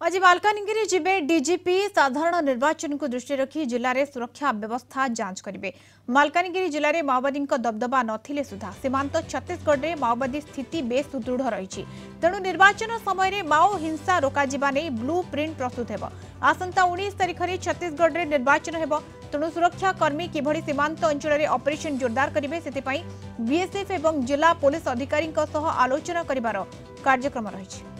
আজ মালকানগিরি যাবে ডিজিপি সাধারণ নির্বাচন দৃষ্টি রাখি জেলার সুরক্ষা ব্যবস্থা যাঞ্চ করবে মালকানগিরি জেলার মাওবাদী দবদবা নথিলে সুদ্ধা সীমান্ত ছত্তিশগড়ে মাওবাদী স্থিতি বেশ সুদৃঢ় রয়েছে তেণু নির্বাচন সময় মাও হিংসা রোকাযা নেই ব্লু প্রিন্ট প্রস্তুত ହେବ আসন্তা উনিশ তারিখে ছত্তিশগড়ে নির্বাচন ହେବ তেণু সুরক্ষা কর্মী কিভাবে সীমান্ত অঞ্চলের অপরেসন জোরদার করবে সেপাই বিএসএফ এবং জেলা পুলিশ অধিকারী আলোচনা করিবার কার্যক্রম রয়েছে